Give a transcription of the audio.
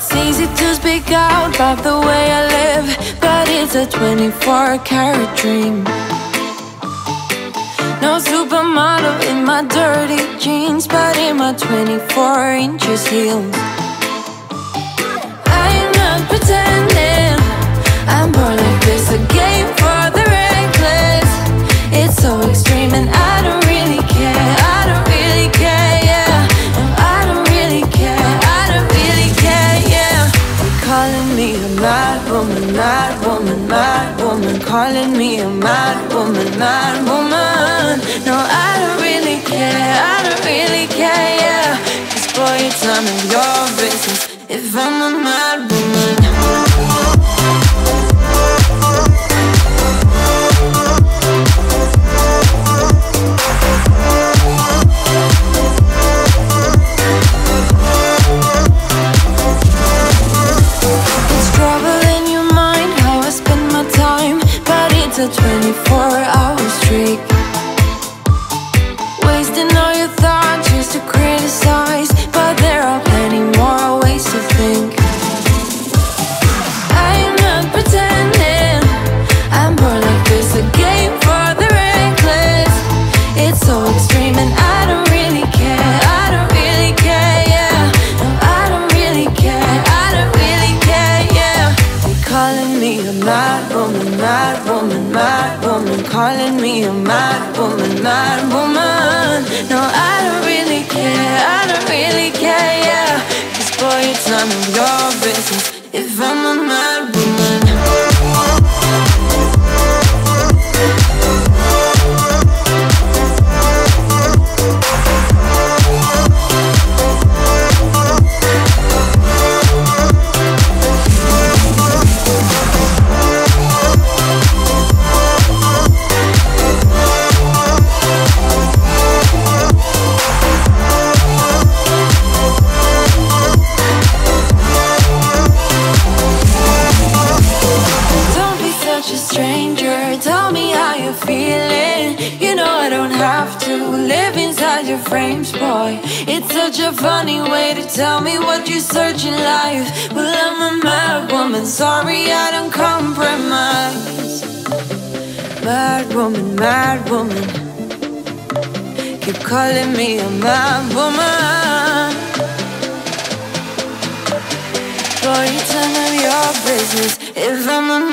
speak out about the way I live, but it's a 24 karat dream. No supermodel in my dirty jeans, but in my 24 inches heels. Woman, mad woman, mad woman. Calling me a mad woman, mad woman. No, I don't really care. I don't really care, yeah. Cause boy, it's none of your business if I'm a mad woman. A 24 hour streak. Wasting all your thoughts just to criticize, a mad woman, mad woman, mad woman. Calling me a mad woman, mad woman. No, I don't really care. I don't really care, yeah. Cause boy, it's none of your business if I'm Tell me how you're feeling. You know I don't have to live inside your frames, boy. It's such a funny way to tell me what you search in life. Well, I'm a mad woman. Sorry, I don't compromise. Mad woman, mad woman. Keep calling me a mad woman. Boy, it's none of your business if I'm a.